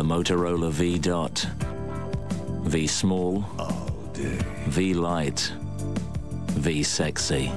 The Motorola V Dot. V Small. V Light. V Sexy.